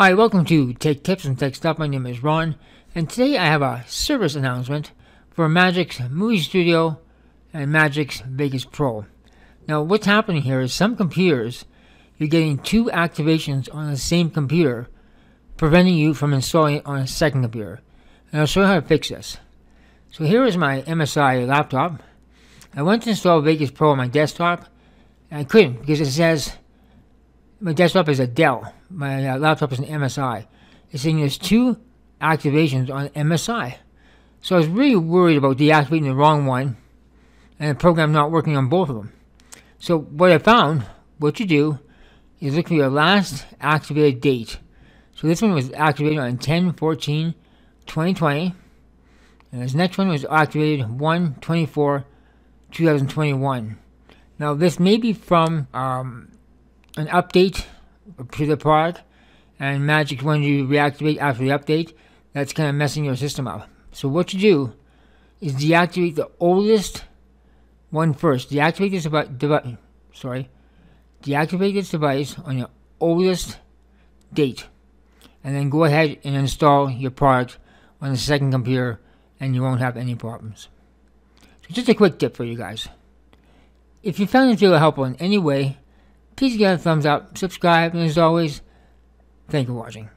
Hi, welcome to Tech Tips and Tech Stuff. My name is Ron, and today I have a service announcement for Magix Movie Studio and Magix Vegas Pro. Now, what's happening here is some computers, you're getting two activations on the same computer, preventing you from installing it on a second computer. And I'll show you how to fix this. So here is my MSI laptop. I went to install Vegas Pro on my desktop, and I couldn't because it says my desktop is a Dell. My uh, laptop is an MSI. It's saying there's two activations on MSI. So I was really worried about deactivating the wrong one and the program not working on both of them. So what I found, what you do, is look for your last activated date. So this one was activated on 10 14 2020. And this next one was activated 1 24 2021. Now this may be from um, an update to the product, and Magic when you reactivate after the update, that's kind of messing your system up. So what you do is deactivate the oldest one first. Deactivate this device. Sorry, deactivate this device on your oldest date, and then go ahead and install your product on the second computer, and you won't have any problems. So just a quick tip for you guys. If you found this video helpful in any way, Please give it a thumbs up, subscribe, and as always, thank you for watching.